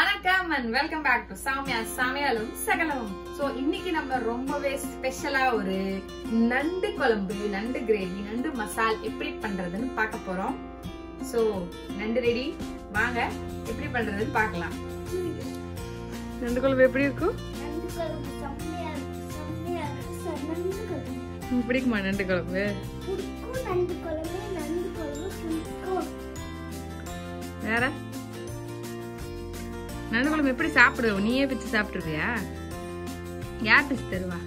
வணக்கம் and welcome back to சாமியா சமையலும் சகலமும். சோ இன்னைக்கு நம்ம ரொம்பவே ஸ்பெஷலா ஒரு நண்டு குழம்பு நண்டு கிரேவி நண்டு மசால் எப்படி பண்றதுன்னு பார்க்க போறோம். சோ நண்டு ரெடி வாங்க எப்படி பண்றதுன்னு பார்க்கலாம். நண்டு குழம்பு எப்படி இருக்கும். பிடிக்குமா நண்டு குழம்பு. வேற? நண்டு குழம்பு எப்படி சாப்பிடுவோம் நீயே பிச்சு சாப்பிட்டுருவியா? யார் பிச்சு தருவா.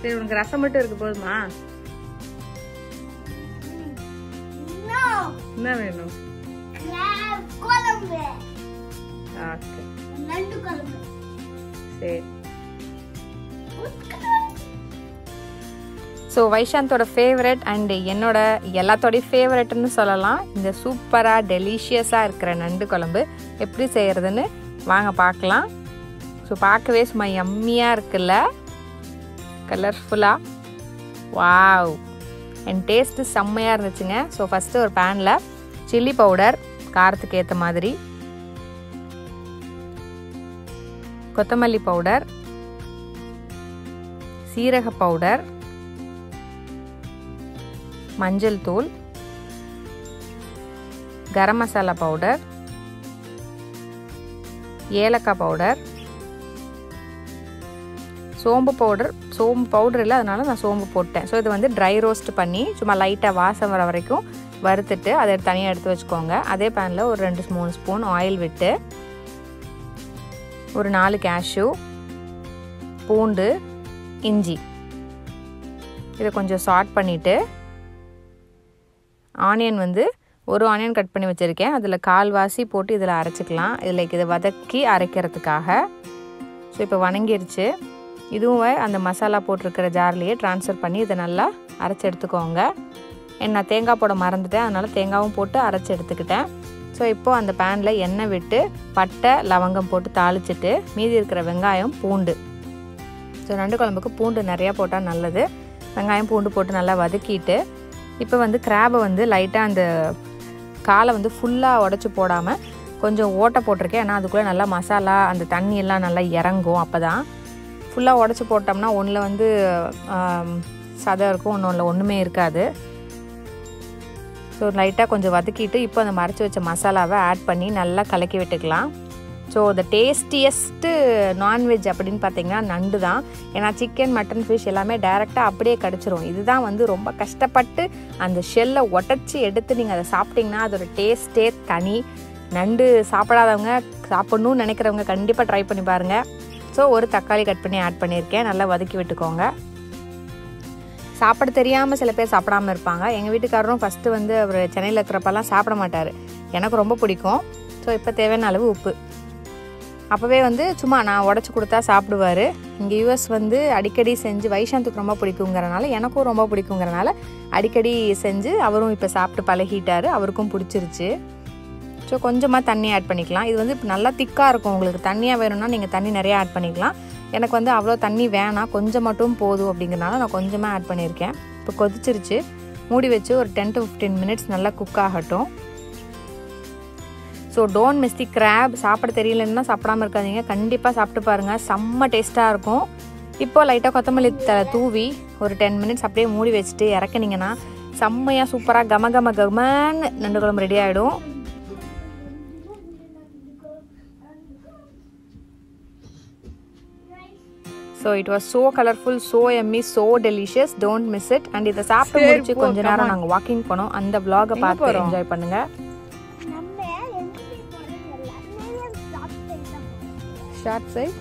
சரி உனக்கு ரசம் மட்டும் இருக்கு போதுமா? என்ன வேணும்? நண்டு குழம்பு. சரி. ஸோ வைஷாந்தோட ஃபேவரட் அண்ட் என்னோட எல்லாத்தோடைய ஃபேவரட்னு சொல்லலாம். இந்த சூப்பராக டெலிஷியஸாக இருக்கிற நண்டு குழம்பு எப்படி செய்கிறதுன்னு வாங்க பார்க்கலாம். ஸோ பார்க்கவே சும்மா யம்மியாக இருக்குல்ல? கலர்ஃபுல்லாக வாவ் அண்ட் டேஸ்ட்டு செம்மையாக இருந்துச்சுங்க. ஸோ ஃபஸ்ட்டு ஒரு பேனில் சில்லி பவுடர் காரத்துக்கு ஏற்ற மாதிரி. கொத்தமல்லி பவுடர் சீரக பவுடர் மஞ்சள் தூள் கரம் மசாலா பவுடர் ஏலக்காய் பவுடர் சோம்பு பவுடர் சோம்பு பவுடர் இல்லை அதனால நான் சோம்பு போட்டேன். ஸோ இது வந்து ட்ரை ரோஸ்ட் பண்ணி சும்மா லைட்டாக வாசம் வர வரைக்கும் வறுத்துட்டு அதை தனியாக எடுத்து வச்சுக்கோங்க. அதே பேனில் ஒரு ரெண்டு மூணு ஸ்பூன் ஆயில் விட்டு ஒரு நாலு கேஷ்யூ பூண்டு இஞ்சி. இதை கொஞ்சம் சாட் பண்ணிவிட்டு ஆனியன் வந்து ஒரு ஆனியன் கட் பண்ணி வச்சுருக்கேன். அதில் கால்வாசி போட்டு இதில் அரைச்சிக்கலாம். இதில் இதை வதக்கி அரைக்கிறதுக்காக. ஸோ இப்போ வணங்கிருச்சு. இதுவும் அந்த மசாலா போட்டிருக்கிற ஜார்லேயே ட்ரான்ஸ்ஃபர் பண்ணி இதை நல்லா அரைச்சி எடுத்துக்கோங்க. நான் தேங்காய் போட மறந்துட்டேன். அதனால் தேங்காவும் போட்டு அரைச்சி எடுத்துக்கிட்டேன். ஸோ இப்போது அந்த பேனில் எண்ணெய் விட்டு பட்டை லவங்கம் போட்டு தாளிச்சிட்டு மீதி இருக்கிற வெங்காயம் பூண்டு. ஸோ நண்டு குழம்புக்கு பூண்டு நிறையா போட்டால் நல்லது. வெங்காயம் பூண்டு போட்டு நல்லா வதக்கிட்டு இப்போ வந்து கிராபை வந்து லைட்டாக அந்த காலை வந்து ஃபுல்லாக உடச்சி போடாமல் கொஞ்சம் ஓட்டை போட்டிருக்கேன். ஏன்னா அதுக்குள்ளே நல்லா மசாலா அந்த தண்ணி எல்லாம் நல்லா இறங்கும் அப்போ தான் ஃபுல்லாக உடச்சி போட்டோம்னா ஒன்றில் வந்து சதம் சதை இருக்கும் ஒன்று ஒன்றுமே இருக்காது. ஸோ லைட்டாக கொஞ்சம் வதக்கிட்டு இப்போ அந்த மறைச்சி வச்ச மசாலாவை ஆட் பண்ணி நல்லா கலக்கி விட்டுக்கலாம். ஸோ த டேஸ்டியஸ்ட்டு நான்வெஜ் அப்படின்னு பார்த்தீங்கன்னா நண்டு தான். ஏன்னா சிக்கன் மட்டன் ஃபிஷ் எல்லாமே டைரெக்டாக அப்படியே கிடச்சிரும். இதுதான் வந்து ரொம்ப கஷ்டப்பட்டு அந்த ஷெல்லை உடச்சி எடுத்து நீங்கள் அதை சாப்பிட்டிங்கன்னா அதோட டேஸ்ட்டே தனி. நண்டு சாப்பிடாதவங்க சாப்பிட்ணுன்னு நினைக்கிறவங்க கண்டிப்பாக ட்ரை பண்ணி பாருங்கள் ஸோ ஒரு தக்காளி கட் பண்ணி ஆட் பண்ணியிருக்கேன். நல்லா வதக்கி விட்டுக்கோங்க. சாப்பிட தெரியாமல் சில பேர் சாப்பிடாம இருப்பாங்க. எங்கள் வீட்டுக்காரரும் ஃபஸ்ட்டு வந்து அவர் சென்னையில் இருக்கிறப்பெல்லாம் சாப்பிட மாட்டார். எனக்கு ரொம்ப பிடிக்கும். ஸோ இப்போ தேவையான அளவு உப்பு. அப்போவே வந்து சும்மா நான் உடச்சி கொடுத்தா சாப்பிடுவார். இங்கே யூஎஸ் வந்து அடிக்கடி செஞ்சு வைஷாந்துக்கு ரொம்ப பிடிக்குங்கிறனால எனக்கும் ரொம்ப பிடிக்குங்கிறனால அடிக்கடி செஞ்சு அவரும் இப்போ சாப்பிட்டு பழகிட்டார் அவருக்கும் பிடிச்சிருச்சு. ஸோ கொஞ்சமாக தண்ணி ஆட் பண்ணிக்கலாம். இது வந்து இப்போ நல்லா திக்காக இருக்கும் உங்களுக்கு. தண்ணியாக வேணும்னா நீங்கள் தண்ணி நிறையா ஆட் பண்ணிக்கலாம். எனக்கு வந்து அவ்வளோ தண்ணி வேணாம். கொஞ்சம் மட்டும் போதும் அப்படிங்கிறனால நான் கொஞ்சமாக ஆட் பண்ணியிருக்கேன். இப்போ கொதிச்சிருச்சு. மூடி வச்சு ஒரு டென் டு ஃபிஃப்டீன் மினிட்ஸ் நல்லா குக் ஆகட்டும். So don't miss the crab சாப்பிட தெரியலன்னா சாப்பிடாம இருக்காதீங்க. கண்டிப்பாக சாப்பிட்டு பாருங்கள் செம்ம டேஸ்ட்டாக இருக்கும். இப்போ லைட்டாக கொத்தமல்லி தழை தூவி ஒரு டென் மினிட்ஸ் அப்படியே மூடி வச்சுட்டு இறக்குனீங்கன்னா செம்மையாக சூப்பராக கம கம கமன்னு நண்டு குழம்பு ரெடி ஆகிடும் so it was so colourful so yummy so delicious don't miss it and இதை சாப்பிட்டு முடிச்சு கொஞ்ச நேரம் நாங்கள் வாக்கிங் போனோம். அந்த vlog-அ பார்த்து என்ஜாய் பண்ணுங்க. ஷார்ட் சைட்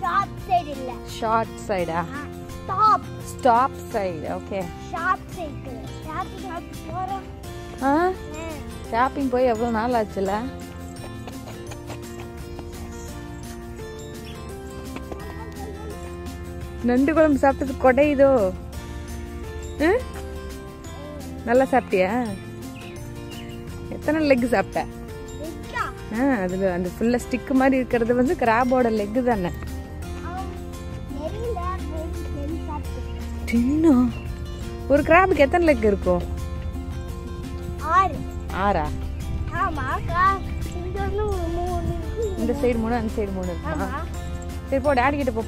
ஷார்ட் சைடு இல்ல ஷார்ட் சைடா stop stop side okay short side short போறோம் ஆ ஷாப்பிங் போய் எவ்வளோ நாள் ஆச்சுல நண்டு குழம்பு சாப்பிட்டது கொடையுதோ? நல்லா சாப்பிட்டியா எத்தனை லெக் சாப்பிட்ட அதில் அந்த ஃபுல்லாக ஸ்டிக்கு மாதிரி இருக்கிறது வந்து கிராபோட லெக்கு தானே? டின்னா ஒரு கிராபுக்கு எத்தனை லெக் இருக்கும்? ஆறு. இந்த சைடு மூணு அந்த சைடு மூணு. இருக்குமா சரி போ டேடி கிட்ட போ.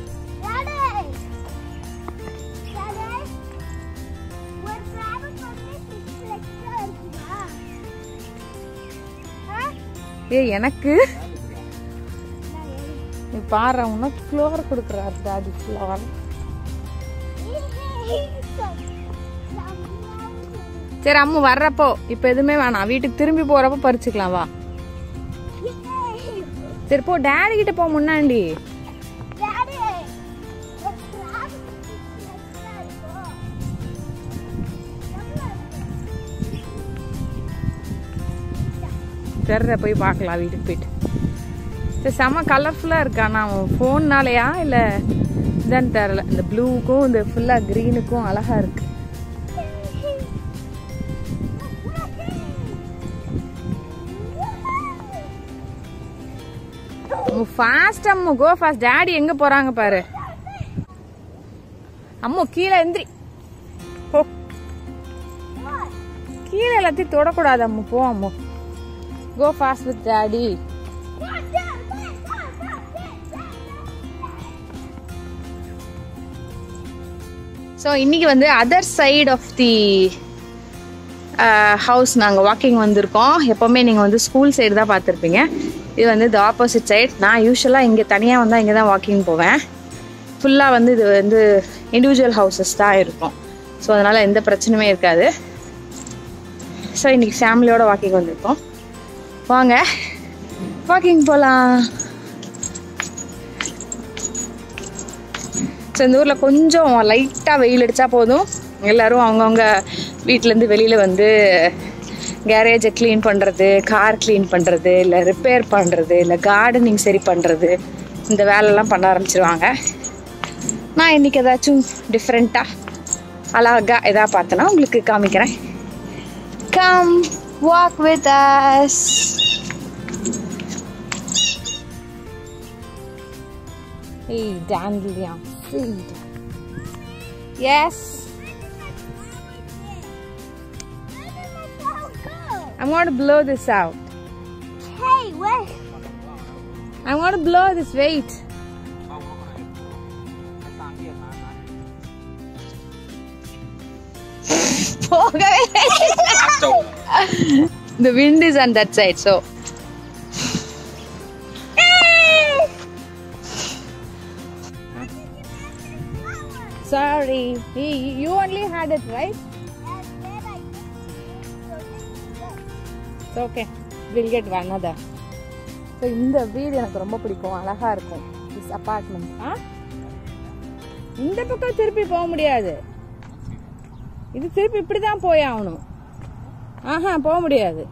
ஏய் எனக்கு? நீ பாரு உனக்கு ஃப்ளோர் கொடுக்குறாரு டாடி ஃப்ளோர் சரி அம்மு வர்றப்போ இப்போ எதுவுமே வேணாம். வீட்டுக்கு திரும்பி போகிறப்போ பறிச்சுக்கலாம் வா. சரி போ டேடி கிட்ட போ முன்னாடி. தெரியற போய் பார்க்கலாம் வீட்டுக்கு போயிட்டு. செம்ம கலர்ஃபுல்லாக இருக்கா? நான் ஃபோன்னாலையா இல்லை இதான்னு தெரில இந்த ப்ளூவுக்கும் இந்த ஃபுல்லாக க்ரீனுக்கும் அழகாக இருக்கு. Fast Ammu go fast daddy எங்க போறாங்க பாரு. அம்மு கீழே எந்திரி. போ. கீழே எல்லாத்தையும் தொடக்கூடாது அம்மு. போ Ammu. Go fast with daddy. So இன்னைக்கு வந்து other side of the house நாங்கள் வாக்கிங் வந்திருக்கோம். எப்போவுமே நீங்கள் வந்து ஸ்கூல் சைடு தான் பார்த்துருப்பீங்க. இது வந்து த ஆப்போசிட் சைட் நான் யூஸ்வலாக இங்கே தனியாக வந்தால் இங்கே தான் வாக்கிங் போவேன். ஃபுல்லாக வந்து இது வந்து இண்டிவிஜுவல் ஹவுசஸ் தான் இருக்கும். ஸோ அதனால் எந்த பிரச்சனையுமே இருக்காது. ஸோ இன்றைக்கி ஃபேமிலியோட வாக்கிங் வந்திருக்கோம். வாங்க. வாக்கிங் போகலாம் ஸோ இந்த ஊரில் கொஞ்சம் லைட்டாக வெயில் அடித்தா போதும். எல்லோரும் அவங்கவுங்க வீட்டிலேருந்து வெளியில் வந்து கேரேஜை க்ளீன் பண்ணுறது கார் க்ளீன் பண்ணுறது இல்லை ரிப்பேர் பண்ணுறது இல்லை கார்டனிங் சரி பண்ணுறது இந்த வேலைலாம் பண்ண ஆரம்பிச்சிருவாங்க. நான் இன்றைக்கி ஏதாச்சும் டிஃப்ரெண்ட்டாக அழகாக எதா பார்த்தேன்னா உங்களுக்கு காமிக்கிறேன். Come Walk with us. Hey, dandelion seed. Yes. I'm going to blow this out. Hey, wait. I'm going to blow this. Wait. போகவே The wind is on that side, so. Sorry, He- you only had it, right? It's okay. We'll get another. So இந்த வீடு எனக்கு ரொம்ப பிடிக்கும் அழகா இருக்கும் this apartment ஆ இந்த பக்கம் திருப்பி போக முடியாது இது திருப்பி இப்படி தான் போய் ஆகணும். ஆஹா போக முடியாது.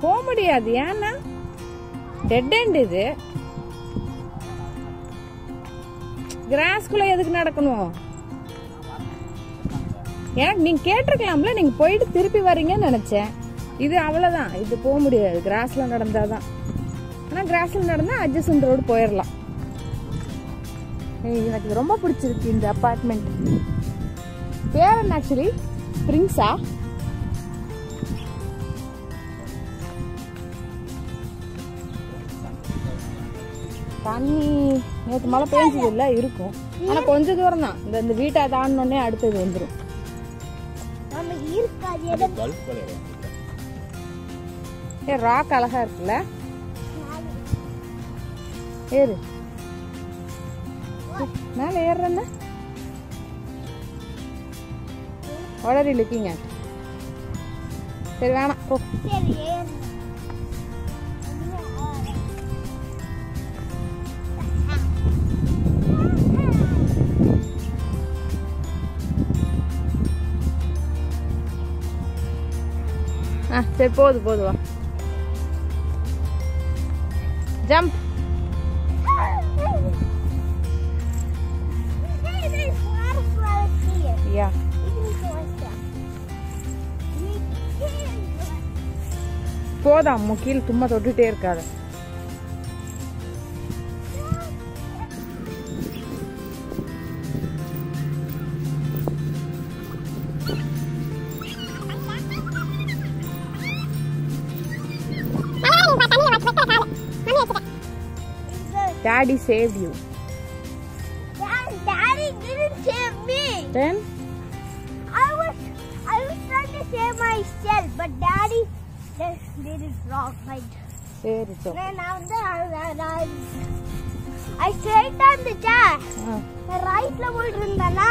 போக முடியாது. ஏன்னா டெட் எண்ட் இது. கிராஸ்குள்ள எதுக்கு நடக்கணும்? எனக்கு நீங்க கேட்டிருக்கலாம்ல நீங்க போயிட்டு திருப்பி வரீங்கன்னு நினைச்சேன். இது அவ்வளவுதான். இது போக முடியாது. கிராஸ்ல நடந்தாதான். ஆனா கிராஸ்ல நடந்தா அட்ஜஸ்ட் ரோடு போயிடலாம் எனக்கு இது ரொம்ப பிடிச்சிருக்கு இந்த அப்பார்ட்மெண்ட் பேர் என்ன ஆக்சுவலி ஸ்ப்ரிங்ஸா தண்ணி நேற்று மழை பெஞ்சது இல்ல இருக்கும். ஆனா கொஞ்ச தூரம் தான் இந்த இந்த வீட்டை தாண்டினோடனே அடுத்தது வந்துடும் ஏ ராக் அழகா இருக்குல்ல? ஏறு. மேல ஏறுறேன்ன வளரி லுக்கிங்க சரி வேணாம் போ சரி ஏறு. ஆ சரி போது போது வா ஜம்ப் போதா அம்மு கீழே சும்மா தொட்டுட்டே இருக்காது Daddy saved you. Dad, Daddy didn't save me. Then? I was I was trying to save myself, but Daddy சரி so Then after I, I, I straight on the chair. ரைட்ல போயிட்டு இருந்தானா?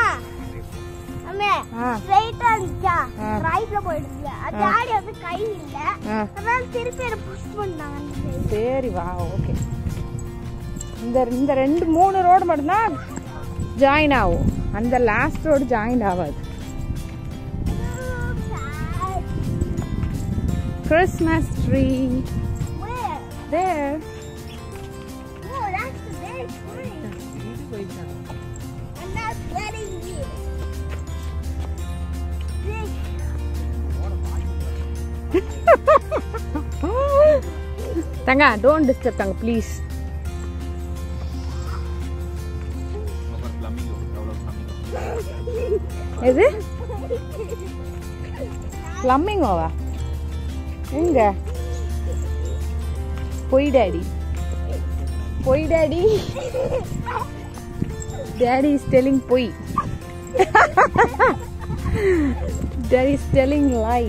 அம்மே. ஸ்ட்ரைட்டா இருந்துச்சா. ரைட்ல போயிட்டு இருந்தா டாடி வந்து கை இல்ல. ஆ அதனால திருப்பி என்ன புஷ் பண்ணாங்க. சரி வா ஓகே இந்த இந்த ரெண்டு மூணு ரோடு மட்டும்தான் ஜாயின் ஆகும். அந்த லாஸ்ட் ரோடு ஜாயின் ஆகாது. Christmas tree. Where? There. Oh, that's the big tree. I'm not letting you. Tanga, don't disturb Tanga, please. Is it? Plumbing? எங்க பொய் டேடி. பொய் டேடி. டேடி இஸ் டெல்லிங் பொய். Daddy is telling lie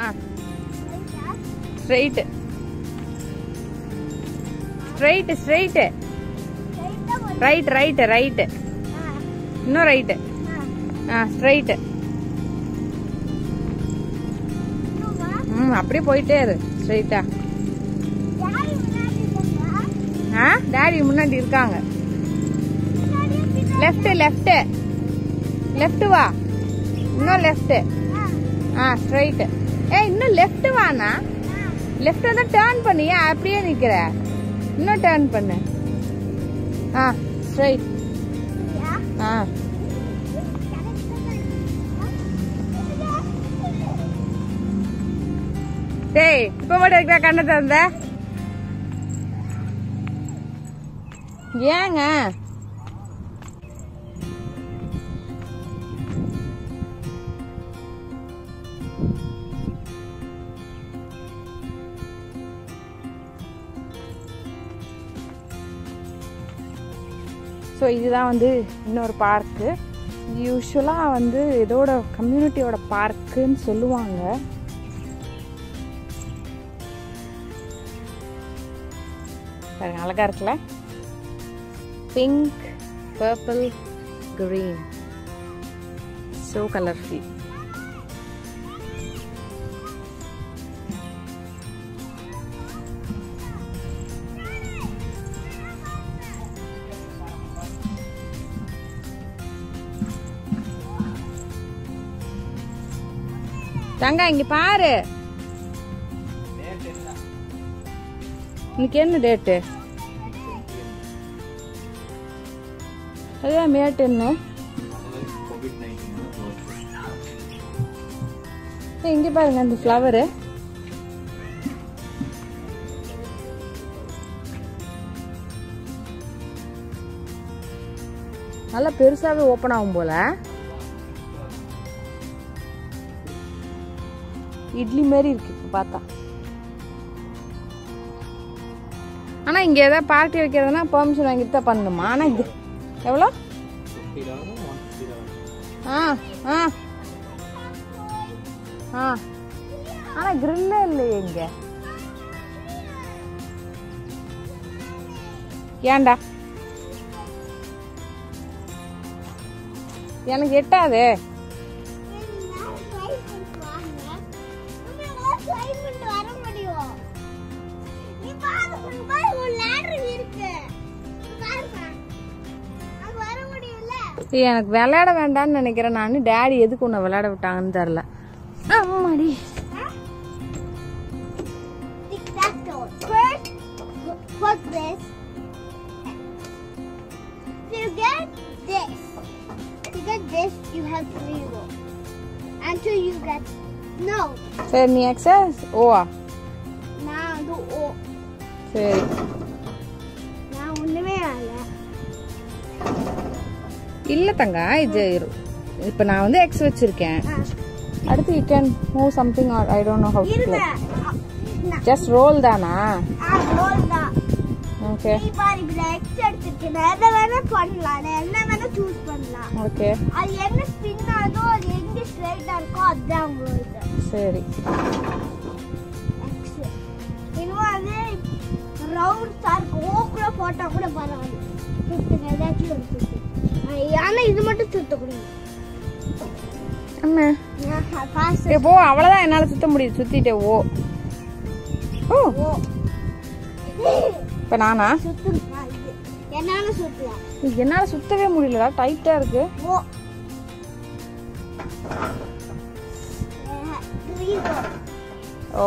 ah. Straight straight straight Straight. Up வந்து- right right right ஆ, இன்னும் right ஆ. ஆ அப்படியே போயிட்டே இரு ஸ்ட்ரைட்டா ஆ? டாடி முன்னாடி இருக்காங்க. லெஃப்ட் லெஃப்ட் லெஃப்ட் வா? இன்னும் லெஃப்ட் ஆ, ஸ்ட்ரைட் ஏய் இன்னும் லெஃப்ட் வாண்ணா. லெஃப்ட் வந்து டேர்ன் பண்ணி ஏன் அப்படியே நிக்கிற. இன்னும் டேர்ன் பண்ணு. ஆ ஸ்ட்ரைட்? ஆ. டேய் இப்ப மட்டும் இருக்கிற கண்ணை தந்த ஏங்க? ஸோ இதுதான் வந்து இன்னொரு பார்க்கு யூஸ்வலாக வந்து இதோட கம்யூனிட்டியோட பார்க்குன்னு சொல்லுவாங்க. பாருங்க அழகா இருக்குல்ல? Pink purple green so colourful தங்க இங்க பாரு. இன்னைக்கு என்ன டேட்டு அதான் மேட் என்ன? இங்க பாருங்க அந்த ஃப்ளவரு நல்லா பெருசாவே ஓப்பன் ஆகும் போல. இட்லி மாதிரி இருக்கு பார்த்தா. ஆனால் இங்கே எதாவது பார்ட்டி வைக்கிறதுனா பெர்மிஷன் வாங்கிட்டு தான் பண்ணணுமா ஆனால் இது எவ்வளோ? ஆ ஆ. ஆ. ஆனால் கிரில்லே இல்லையே இங்கே. ஏன்டா? எனக்கு எட்டாதே. எனக்கு விளையாட வேண்டாம்னு நினைக்கிறேன் நான். டேடி எதுக்கு உன்னை விளையாட விட்டாங்கன்னு தெரில no. சரி நீ எக்ஸஸ் ஓவா நான் ஓ. சரி. இல்ல தங்கா இது. இப்ப நான் வந்து எக்ஸ் வச்சிருக்கேன். அடுத்து you can move something or I don't know how to play just roll தானா? roll தான். ஓகே பாரு இப்படி எக்ஸ் எடுத்துருக்கேன் எதை வேணா பண்ணலாம். என்ன வேணா சூஸ் பண்ணலாம். ஓகே அது என்ன ஸ்பின் ஆகுதோ அது எங்க ஸ்ட்ரைட்டா இருக்கோ அதுதான் உங்களுக்கு சரி. இன்னும் அது ரவுண்ட்ஸா இருக்கு ஓக்குல போட்டா கூட பரவாயில்ல. ஏதாச்சும் சுத்து. ஆனா இது மட்டும் சுத்தக்கூடாது ஏ போ அவ்வளோதான் என்னால் சுத்த முடியுது சுற்றிட்டே ஓ ஓ இப்போ நானா என்னால சுத்தலாம் என்னால் சுத்தவே முடியலடா டைட்டாக இருக்கு ஓ ஓ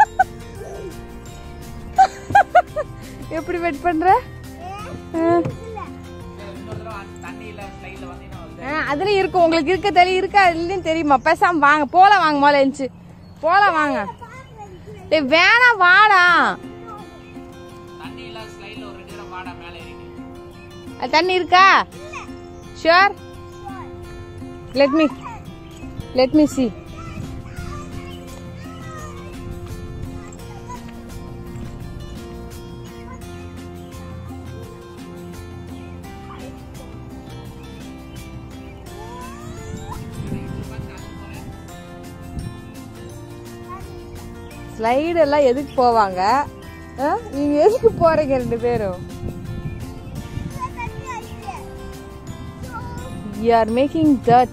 எப்படி வெயிட் பண்ற? ஆ, அதுல இருக்கு உங்களுக்கு இருக்க தெளி இருக்கா? இல்லைன்னு தெரியுமா? பேசாம வாங்க. போல வாங்க முதல்ல இருந்துச்சு போல வாங்க. வேணா வேணாம் வாடா தண்ணி இருக்கா? Sure let me let me see slide எல்லாம் எதுக்கு போவாங்க? ஆ? நீங்க எதுக்கு போறீங்க ரெண்டு பேரும்? யூ ஆர் மேக்கிங் டட்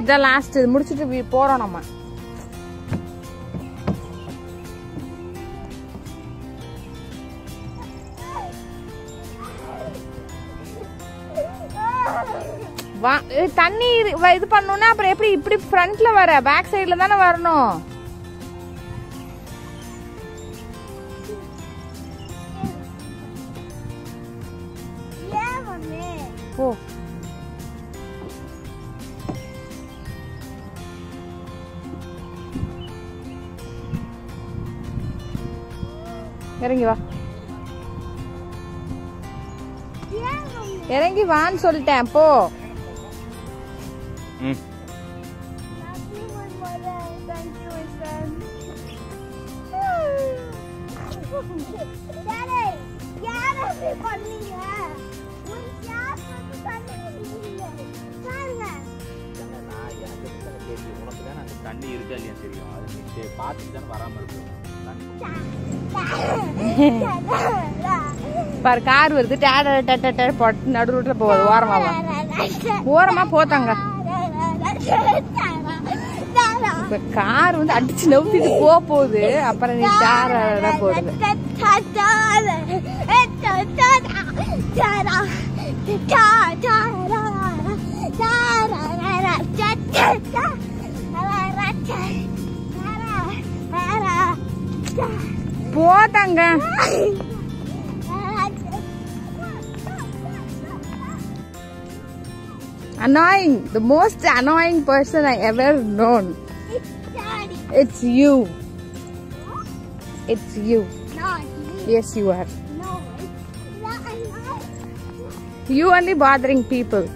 இதான் லாஸ்ட் இது. முடிச்சுட்டு போகிறோம் போறோம் நம்ம. வா தண்ணி இது- வ- இது பண்ணணும்னா அப்புறம் எப்படி இப்படி ஃப்ரண்ட்ல வர? பேக் சைடுல தானே வரணும். ஓ. இறங்கி வா. இறங்கி வான்னு சொல்லிட்டேன் போ. நான் எனக்கு தெரியும் உனக்கு அந்த தண்ணி இருக்கா இல்லையா தெரியும் அது நீ பார்த்துட்டு தானே வராமல் இருக்கும் பாரு கார் வருது டேட டட்ட போட்டு நடு ரூட்ல போகுது ஓரமா ஓரமா போத்தாங்க. இப்ப கார் வந்து அடிச்சு நவுத்திட்டு போக போகுது அப்புறம் நீ டேர போகுது போதாங்க annoying the most annoying person i ever known it's you. It's you. Yes you are. You only bothering people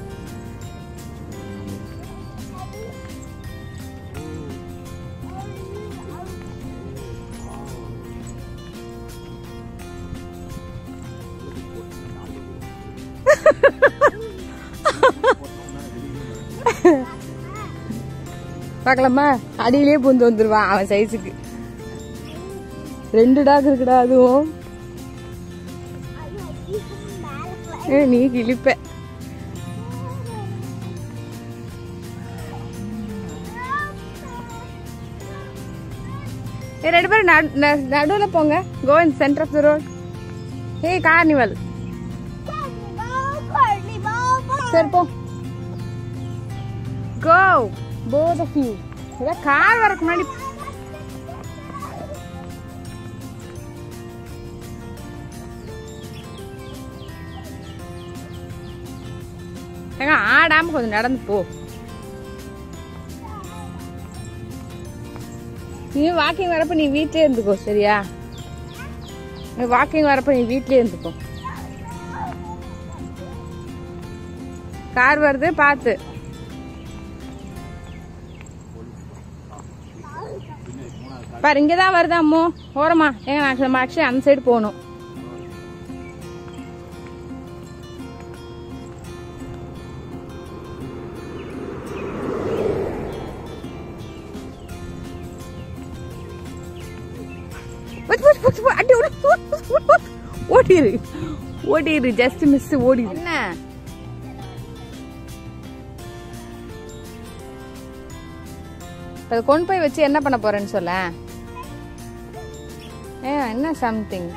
பார்க்கலாமா? அடியிலே பூந்து வந்துருவான் அவன் சைஸுக்கு ரெண்டு டாக் இருக்குடா அதுவும். நீ கிழிப்ப. ரெண்டு பேரும் நடு- ந- போங்க. Go in centre of the road ஏய் கார்னிவல் சரி போ. கோ போத் ஆஃப் கார் வரக்கு முன்னாடி ஏங்க ஆடாம கொஞ்சம் நடந்து போ. நீ வாக்கிங் வரப்ப நீ வீட்லயே இருந்துக்கோ சரியா? நீ வாக்கிங் வரப்ப நீ வீட்லயே இருந்துக்கோ. கார் வருது பார்த்து பாரு இங்கே தான் வருதா அம்மோ. ஓரமா. ஏங்க நான் நம்ம ஆக்சுவலி அந்த சைடு போகணும். வச்சு, வச்சு, வச்சு, வச்சு, அடி, ஓடு, ஓடு, ஓடு, ஓடு. ஓடிரு. ஓடிரு ஜஸ்ட் மிஸ் ஓடிரு. என்ன? கொண்டு போய் வச்சு என்ன பண்ண போறேன்னு சொல்ல என்ன சம்திங்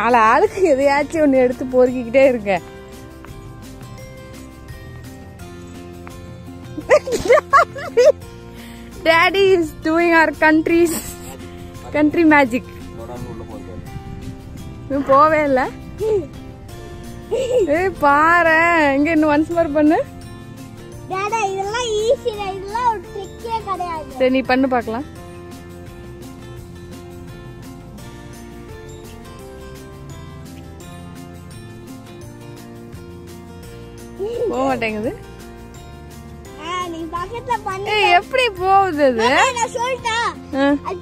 ஆள் ஆளுக்கு எதையாச்சும் ஒன்று எடுத்து பொறுக்கிக்கிட்டே இருங்க. Daddy is doing our countries country magic இன்னும் போவே இல்ல? ஏய் பாரு இங்க இன்னும் ஒன்ஸ் மோர் பண்ணு? சரி நீ பண்ணு பார்க்கலாம். போக மாட்டேங்குது. எப்படி போகுது அது?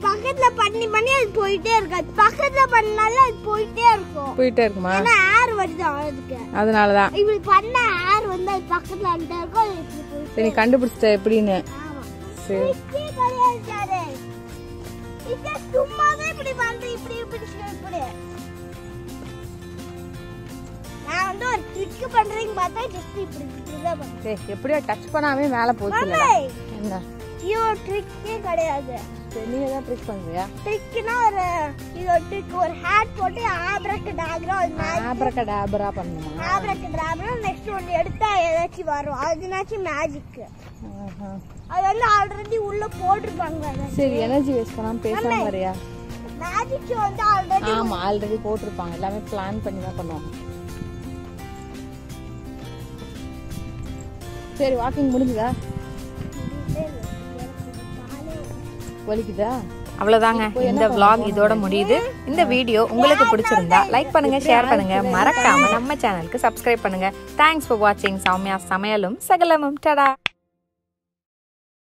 பக்கத்துல பண்ணி பண்ணி அது போயிட்டே இருக்கு. பக்கத்துல பண்ணாலும் அது போயிட்டே இருக்கும். போயிட்டே இருக்குமா? ஏர் வருது அதுக்கு. அதனாலதான். இப்படி பண்ண ஏர் வந்து அது பக்கத்துல வந்துட்டே இருக்கும் சரி நீ கண்டுபிடிச்சிட்ட எப்படின்னு. சரி சும்மாவே இப்படி பண்ற இப்படி இப்படி இப்படி நான் வந்து ஒரு ட்ரிக் பண்றேன்னு பார்த்தா ஜஸ்ட் இப்படி இப்படிதான் பண்றேன். எப்படியோ டச் பண்ணாமே மேல போச்சு என்ன? ட்ரிக்கே கிடையாது. சரி நீ ஏதாவது ட்ரிக் ட்ரிக்னா ஒரு இது ஒரு ட்ரிக் ஒரு ஹேட் போட்டு ஆப்ரக்கு டாக்ரா ஆபரக்க டாபரா பண்ணுமா? ஆப்ரக்கு டாக்ரா நெக்ஸ்ட் ஒன்று எடுத்தா ஏதாச்சும் வரும். அதுனாச்சும் மேஜிக். அது வந்து ஆல்ரெடி உள்ள போட்டிருப்பாங்க சரி எனர்ஜி வேஸ்ட் பண்ணாம பேசாம வரியா? மேஜிக் வந்து ஆல்ரெடி ஆமா ஆல்ரெடி போட்டிருப்பாங்க. எல்லாமே பிளான் பண்ணி தான் பண்ணுவாங்க. சரி வாக்கிங் முடிஞ்சுதா? வலிக்குதா? அவ்வளவுதாங்க. இந்த vlog இதோட முடியுது. இந்த வீடியோ உங்களுக்கு பிடிச்சிருந்தா லைக் பண்ணுங்க ஷேர் பண்ணுங்க. மறக்காம நம்ம சேனலுக்கு சப்ஸ்கிரைப் பண்ணுங்க. தேங்க்ஸ் ஃபார் வாட்சிங் சௌமியா சமையலும் சகலமும். டடா